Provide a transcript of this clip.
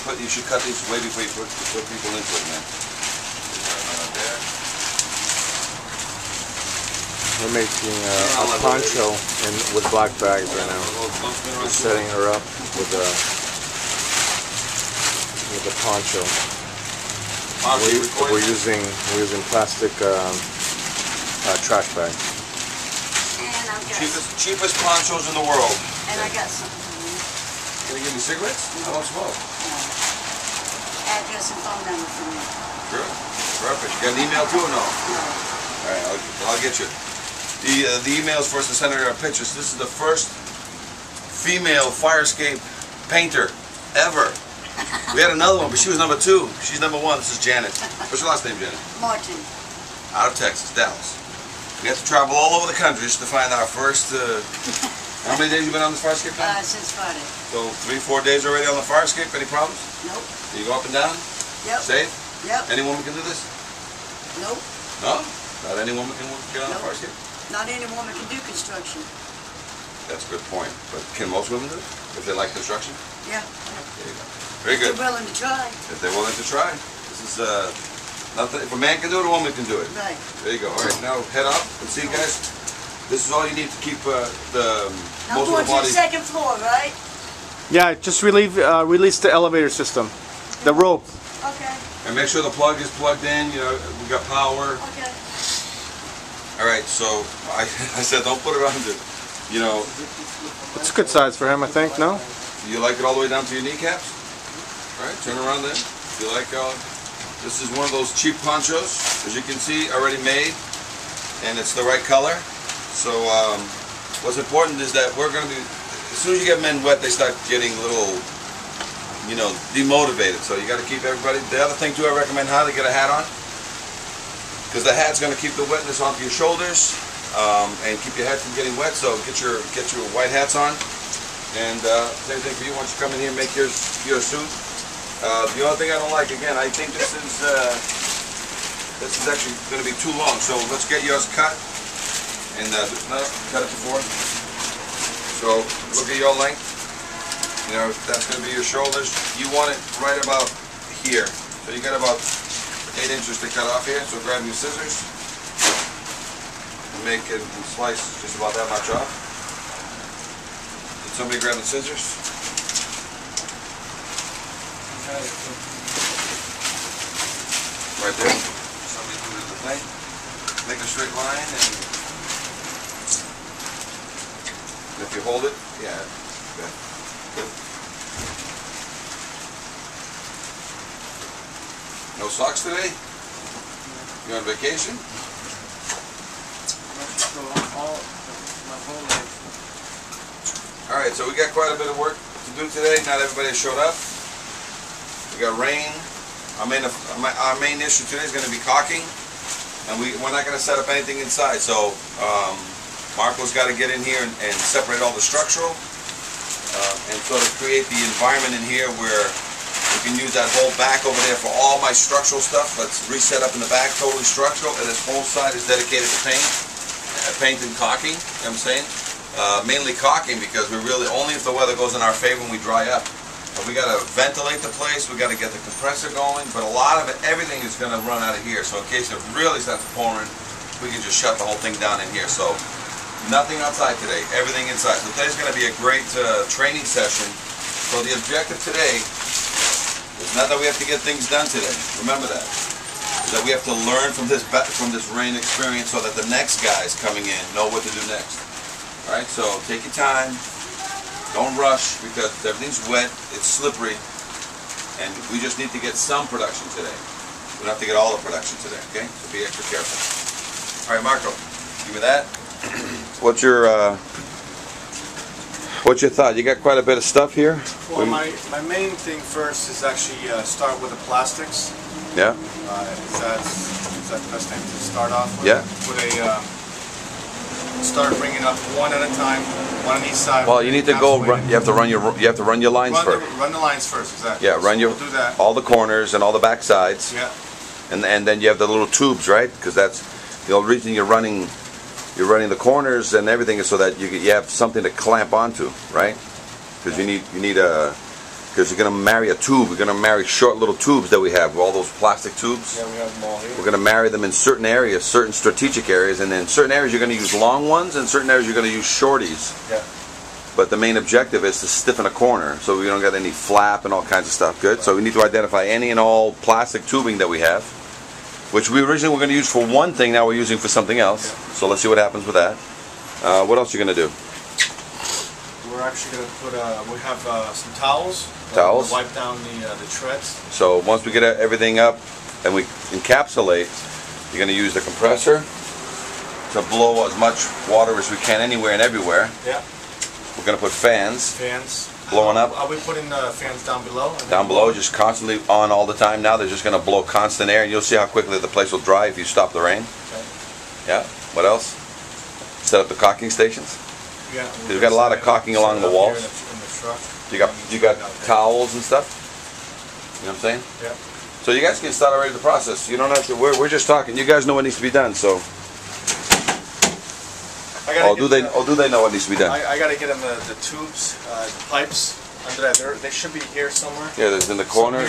should put, you should cut these way before you put, put people into it, man. We're making uh, a poncho in, with black bags right now. We're setting her up with a with a poncho. Mark, are you We're, we're using we're using plastic um, uh, trash bags. And I've got, Cheapest, cheapest ponchos in the world. and I got something for you. Can you give me cigarettes? I don't smoke. Address and phone number for me. Sure. Perfect. You got an email too or no? No. All right, I'll, I'll get you. The uh, the emails for us to send her our pictures. This is the first female fire escape painter ever. We had another one, but she was number two. She's number one. This is Janet. What's your last name, Janet? Martin. Out of Texas, Dallas. We have to travel all over the country just to find our first. Uh, how many days you been on this fire escape now? Uh, since Friday. So three, four days already on the fire escape. Any problems? Nope. You go up and down, Yep. safe. Yep. Any woman can do this? Nope. No, not any woman can get on Nope. fire escape. Not any woman can do construction. That's a good point. But can most women do it if they like construction? Yeah. There you go. Very good. If They're willing to try. If they're willing to try. This is uh, nothing. If a man can do it, a woman can do it. Right. There you go. All right, now head up and see, you guys. This is all you need to keep uh, the um, Now most going of the to the body. second floor, right? Yeah, just relieve uh, release the elevator system, the rope. Okay. And make sure the plug is plugged in. You know, we got power. Okay. All right. So I, I said, don't put it under. You know, It's a good size for him, I think. No. you like it all the way down to your kneecaps. All right. Turn around then. You like uh, this is one of those cheap ponchos, as you can see, already made, and it's the right color. So um, what's important is that we're going to be. As soon as you get men wet, they start getting a little, you know, demotivated. So you got to keep everybody. The other thing too, I recommend highly get a hat on, because the hat's going to keep the wetness onto your shoulders um, and keep your head from getting wet. So get your get your white hats on. And uh, same thing for you. Once you come in here, make yours your suit. Uh, the only thing I don't like, again, I think this is uh, this is actually going to be too long. So let's get yours cut and uh, no, cut it before. So look at your length. You know, that's going to be your shoulders. You want it right about here. So you got about eight inches to cut off here. So grab your scissors and make it slice just about that much off. Did somebody grab the scissors? Right there. Somebody in the thing. Make a straight line and and if you hold it, yeah, good. Good. No socks today? You on vacation? All right, so we got quite a bit of work to do today. Not everybody showed up. We got rain. Our main, our main issue today is going to be caulking, and we, we're not going to set up anything inside. So um, Marco's got to get in here and, and separate all the structural, uh, and sort of create the environment in here where we can use that whole back over there for all my structural stuff. Let's reset up in the back, totally structural, and this whole side is dedicated to paint, uh, paint and caulking. You know what I'm saying? Uh, mainly caulking because we really only if the weather goes in our favor when we dry up. But we got to ventilate the place. We got to get the compressor going. But a lot of it, everything is going to run out of here. So in case it really starts pouring, we can just shut the whole thing down in here. So nothing outside today. Everything inside. So today's going to be a great uh, training session. So the objective today is not that we have to get things done today. Remember that. That we have to learn from this from this rain experience so that the next guys coming in know what to do next. All right. So take your time. Don't rush because everything's wet, it's slippery, and we just need to get some production today. We don't have to get all the production today, okay? So be extra careful. All right, Marco, give me that. What's your uh, what's your thought? You got quite a bit of stuff here. Well, my, my main thing first is actually uh, start with the plastics. Yeah. Uh, is, that, is that the best thing to start off with? Yeah. With a, uh, start bringing up one at a time, one on each side. Well, you need to go. Run, you have to run your you have to run your lines Run first. the, run the lines first, exactly. Yeah, run So your We'll all the corners and all the back sides, Yeah. and and then you have the little tubes, right? Because that's the only reason you're running you're running the corners and everything so that you you have something to clamp onto, right? Because you need you need a because you're gonna marry a tube. We're gonna marry short little tubes that we have, all those plastic tubes. Yeah, we have them all here. We're gonna marry them in certain areas, certain strategic areas, and then certain areas you're gonna use long ones, and certain areas you're gonna use shorties. Yeah. But the main objective is to stiffen a corner, so we don't get any flap and all kinds of stuff. Good. So we need to identify any and all plastic tubing that we have, which we originally were gonna use for one thing. Now we're using for something else. So let's see what happens with that. Uh, what else are you gonna do? We're actually gonna put, uh, we have, uh, some towels. Towels? Wipe down the, uh, the treads. So once we get everything up and we encapsulate, you're gonna use the compressor to blow as much water as we can anywhere and everywhere. Yeah. We're gonna put fans Fans. Blowing up? I'll be putting, uh, fans down below. down below, just constantly on all the time now. They're just gonna blow constant air and you'll see how quickly the place will dry if you stop the rain. Okay. Yeah, what else? Set up the caulking stations. Yeah. You've got a lot of caulking along the walls. The, the. You got, you got towels and stuff. You know what I'm saying? Yeah. So you guys can start already the process. You don't have to, we're, we're just talking. You guys know what needs to be done, so. Oh, do they, the- oh, do they know what needs to be done? I, I gotta get them the, the tubes, uh, the pipes under that. They're, should be here somewhere. Yeah, there's in the corners.